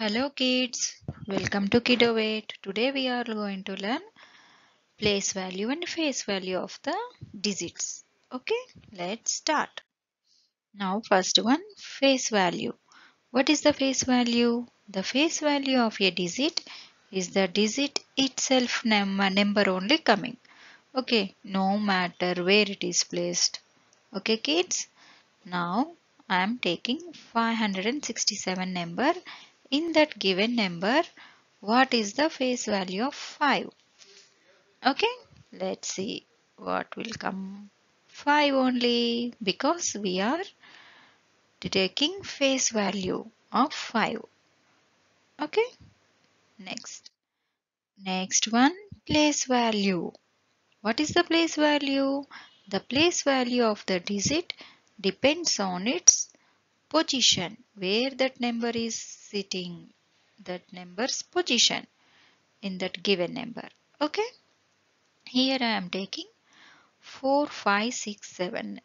Hello kids, welcome to Kiddovate. Today we are going to learn place value and face value of the digits. Okay, let's start. Now first one, face value. What is the face value? The face value of a digit is the digit itself num number only coming. Okay, no matter where it is placed. Okay kids, now I am taking 567 number in that given number what is the face value of 5 okay let's see what will come. 5 only because we are taking face value of 5 okay next. Next one place value. What is the place value? The place value of the digit depends on its position where that number is sitting that number's position in that given number. Okay? Here I am taking 4 5 6 7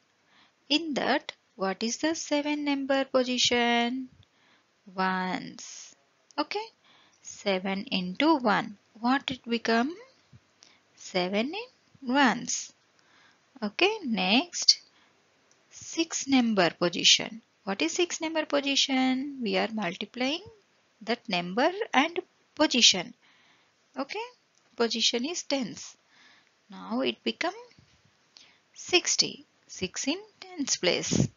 in that what is the 7 number position? Ones. Okay? 7 into 1 what it become? 7 in ones. Okay? Next 6 number position what is 6 number position? We are multiplying that number and position. Okay. Position is tens. Now it become 60. 6 in tens place.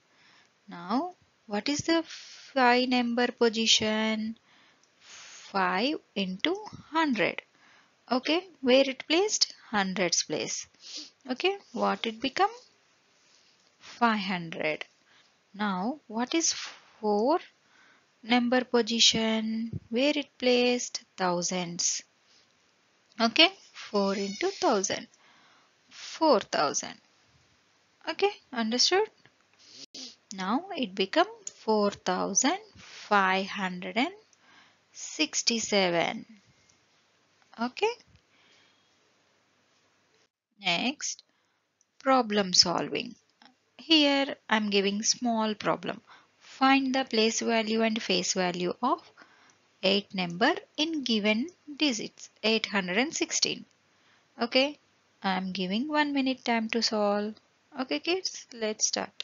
Now what is the 5 number position? 5 into 100. Okay. Where it placed? Hundreds place. Okay. What it become? 500. Now what is 4 number position? Where it placed? Thousands. Okay, 4 into 1000. 4000. Okay, understood? Now it become 4567. Okay. Next, problem solving. Here I am giving small problem. Find the place value and face value of 8 number in given digits 816. Okay, I am giving 1 minute time to solve. Okay kids, let's start.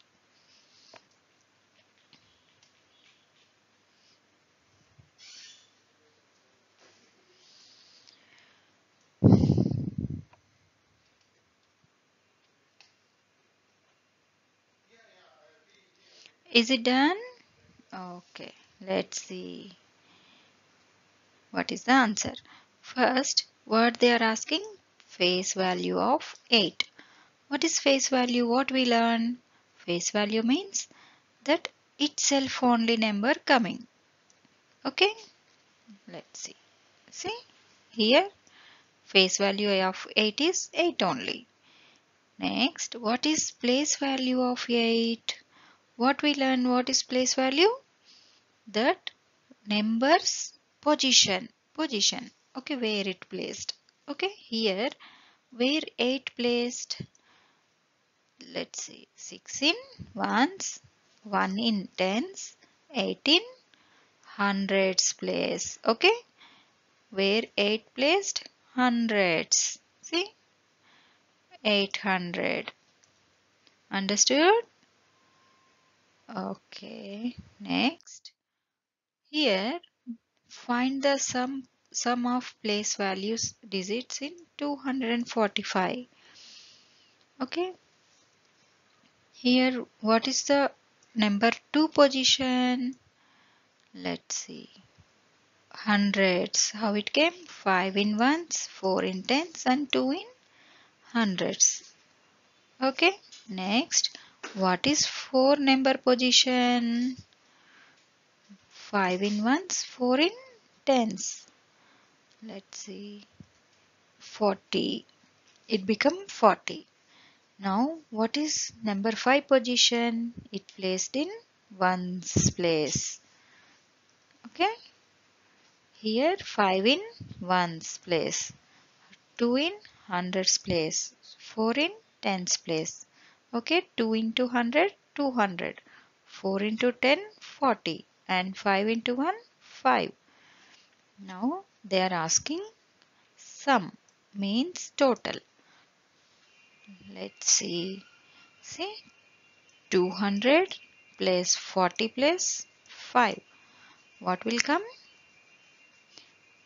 Is it done? Okay, let's see. What is the answer? First, what they are asking? Face value of 8. What is face value? What we learn? Face value means that itself only number coming. Okay, let's see. See, here face value of 8 is 8 only. Next, what is place value of 8? What we learn what is place value? That numbers position position. Okay where it placed. Okay here where 8 placed? Let's see 6 in ones 1 in tens 8 in hundreds place. Okay where 8 placed? Hundreds. See? 800 understood Okay, next. Here, find the sum, sum of place values digits in 245. Okay. Here, what is the number 2 position? Let's see. Hundreds. How it came? 5 in ones, 4 in tens and 2 in hundreds. Okay. Next. What is 4 number position? 5 in ones, 4 in tens. Let's see. 40. It become 40. Now what is number 5 position? It placed in ones place. Okay. Here 5 in ones place. 2 in hundreds place. 4 in tens place. Okay, 2 into 100, 200. 4 into 10, 40. And 5 into 1, 5. Now they are asking sum means total. Let's see. See 200 plus 40 plus 5. What will come?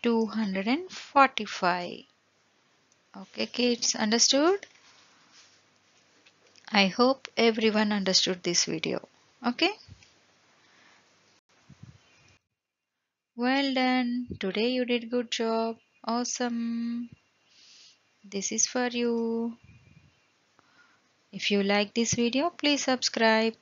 245. Okay kids, understood? I hope everyone understood this video. Okay? Well done. Today you did good job. Awesome. This is for you. If you like this video, please subscribe.